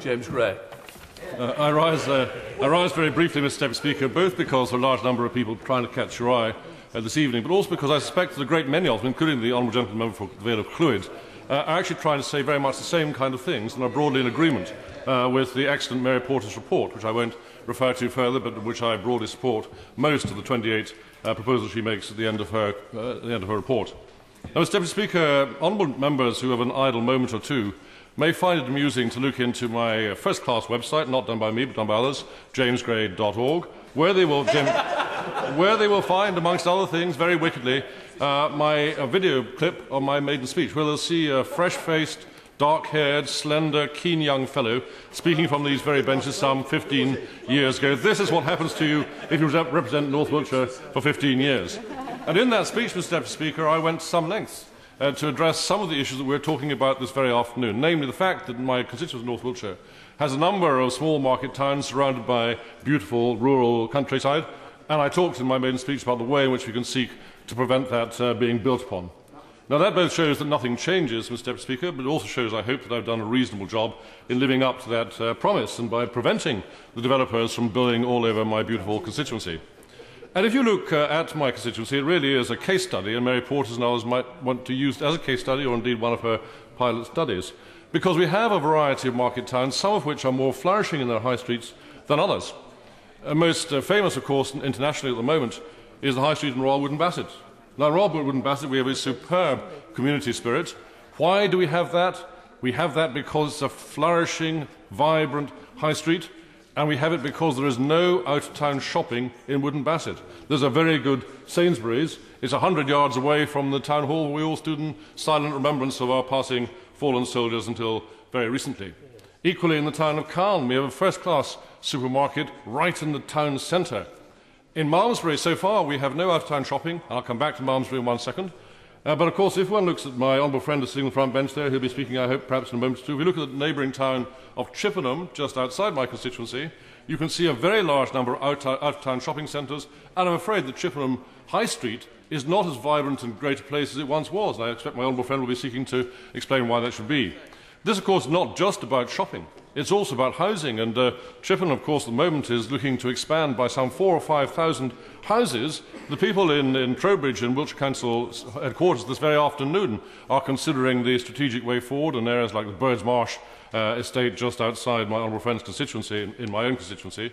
James Gray. Uh, I, rise, uh, I rise very briefly, Mr. Deputy Speaker, both because are a large number of people trying to catch your eye uh, this evening, but also because I suspect that a great many of them, including the Honourable Gentleman Member for the Vale of Clwyd, uh, are actually trying to say very much the same kind of things and are broadly in agreement uh, with the excellent Mary Portas report, which I won't refer to further, but which I broadly support most of the 28 uh, proposals she makes at the end of her, the end of her report. Now, Mr. Deputy Speaker, honourable members who have an idle moment or two may find it amusing to look into my uh, first class website, not done by me but done by others, jamesgray.org, where they will, where they will find, amongst other things, very wickedly, uh, my uh, video clip of my maiden speech, where they'll see a fresh faced, dark haired, slender, keen young fellow speaking from these very benches some 15 years ago. This is what happens to you if you represent North Wiltshire for 15 years. And in that speech, Mr. Deputy Speaker, I went some lengths uh, to address some of the issues that we're talking about this very afternoon, namely the fact that my constituency, North Wiltshire, has a number of small market towns surrounded by beautiful rural countryside, and I talked in my maiden speech about the way in which we can seek to prevent that uh, being built upon. Now, that both shows that nothing changes, Mr. Deputy Speaker, but it also shows, I hope, that I've done a reasonable job in living up to that uh, promise and by preventing the developers from building all over my beautiful constituency. And if you look uh, at my constituency, it really is a case study, and Mary Portas and others might want to use it as a case study or indeed one of her pilot studies, because we have a variety of market towns, some of which are more flourishing in their high streets than others. Uh, most uh, famous, of course, internationally at the moment is the high street in Royal Wootton Bassett. Now, in Royal Wootton Bassett, we have a superb community spirit. Why do we have that? We have that because it's a flourishing, vibrant high street and we have it because there is no out-of-town shopping in Wootton Bassett. There's a very good Sainsbury's. It's 100 yards away from the town hall where we all stood in silent remembrance of our passing fallen soldiers until very recently. Equally, in the town of Calne, we have a first-class supermarket right in the town centre. In Malmesbury, so far, we have no out-of-town shopping. I'll come back to Malmesbury in one second. Uh, but of course, if one looks at my honourable friend sitting on the front bench there, he'll be speaking, I hope, perhaps in a moment or two. If you look at the neighbouring town of Chippenham, just outside my constituency, you can see a very large number of out of town shopping centres, and I'm afraid that Chippenham High Street is not as vibrant and great a place as it once was, I expect my honourable friend will be seeking to explain why that should be. This, of course, is not just about shopping. It's also about housing, and uh, Chippen, of course, at the moment is looking to expand by some four or five thousand houses. The people in, in Trowbridge and Wiltshire Council headquarters this very afternoon are considering the strategic way forward in areas like the Birds Marsh uh, estate just outside my honourable friend's constituency, in, in my own constituency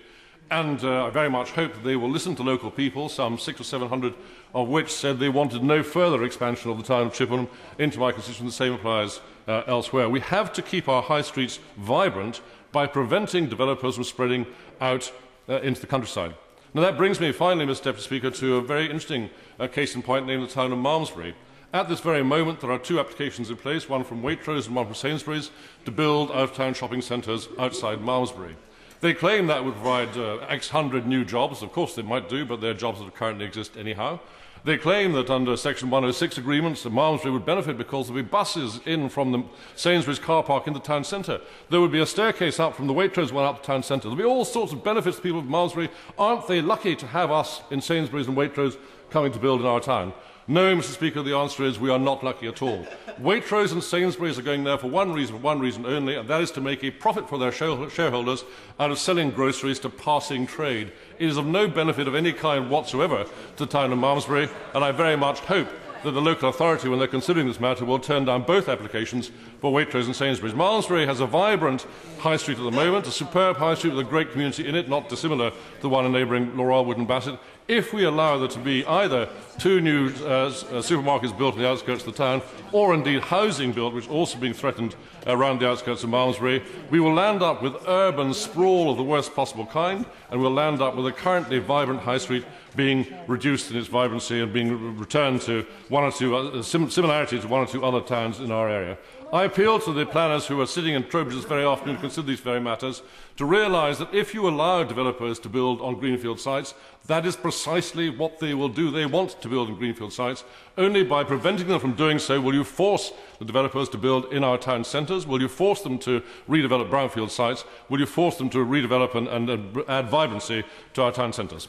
and uh, I very much hope that they will listen to local people, some six or seven hundred of which said they wanted no further expansion of the town of Chippenham into my constituency. The same applies uh, elsewhere. We have to keep our high streets vibrant by preventing developers from spreading out uh, into the countryside. Now that brings me finally, Mr Deputy Speaker, to a very interesting uh, case in point, namely the town of Malmesbury. At this very moment, there are two applications in place, one from Waitrose and one from Sainsbury's, to build out-of-town shopping centres outside Malmesbury. They claim that would provide uh, X hundred new jobs. Of course, they might do, but they're jobs that currently exist anyhow. They claim that under Section 106 agreements, the Malmesbury would benefit because there would be buses in from the Sainsbury's car park in the town centre. There would be a staircase up from the Waitrose one up the town centre. There would be all sorts of benefits to people of Malmesbury. Aren't they lucky to have us in Sainsbury's and Waitrose coming to build in our town? No, Mr. Speaker, the answer is we are not lucky at all. Waitrose and Sainsbury's are going there for one reason, one reason only, and that is to make a profit for their shareholders out of selling groceries to passing trade. It is of no benefit of any kind whatsoever to the town of Malmesbury, and I very much hope that the local authority, when they're considering this matter, will turn down both applications for Waitrose and Sainsbury's. Malmesbury has a vibrant high street at the moment, a superb high street with a great community in it, not dissimilar to the one in neighbouring Royal Wootton Bassett if we allow there to be either two new uh, uh, supermarkets built on the outskirts of the town, or indeed housing built, which is also being threatened around the outskirts of Malmesbury, we will land up with urban sprawl of the worst possible kind, and we'll land up with a currently vibrant high street being reduced in its vibrancy and being returned to one or two sim similarities to one or two other towns in our area. I appeal to the planners who are sitting in Trowbridge very often to consider these very matters to realise that if you allow developers to build on greenfield sites, that is precisely what they will do. They want to build on greenfield sites. Only by preventing them from doing so will you force the developers to build in our town centres. Will you force them to redevelop brownfield sites? Will you force them to redevelop and, and, and add vibrancy to our town centres?